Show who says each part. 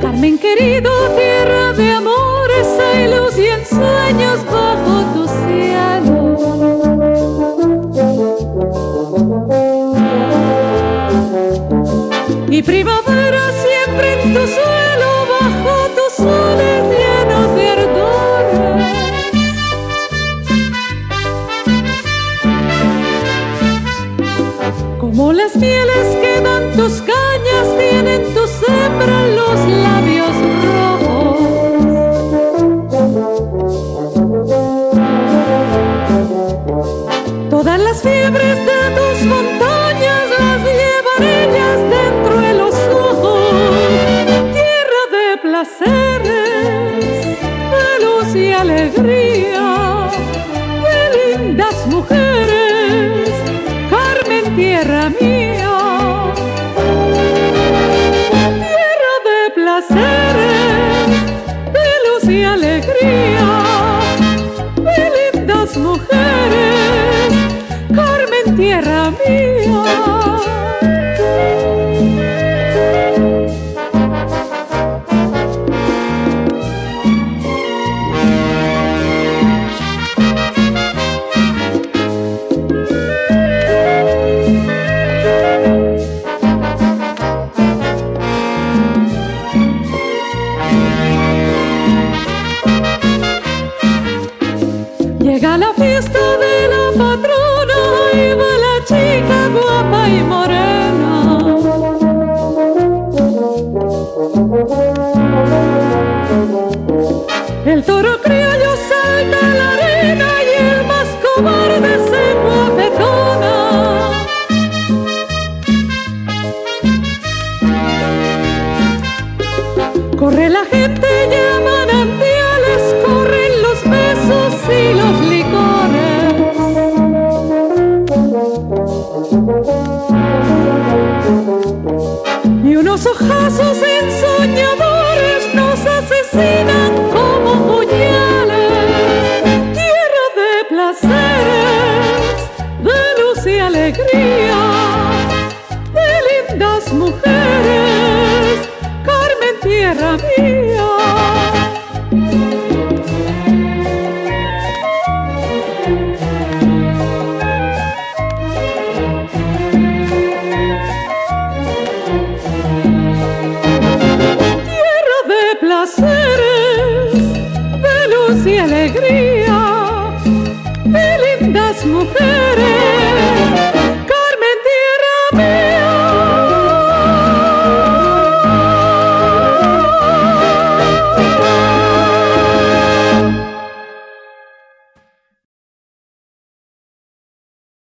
Speaker 1: Carmen querido, tierra de amores, luz y ensueños Primavera siempre en tu suelo, bajo tus soles llenos de ardores. Como las mieles que dan tus cañas, tienen tus hembras los labios rojos. Todas las fiebres y alegría, de lindas mujeres, Carmen, tierra mía. Tierra de placeres, de luz y alegría, de lindas mujeres, Carmen, tierra mía. Llega la fiesta de la patrona y va la chica guapa y morena. El toro criollo salta a la arena y el más cobarde se guapetona. Corre la de lindas mujeres, Carmen, tierra mía. Tierra de placeres, de luz y alegría, de lindas mujeres.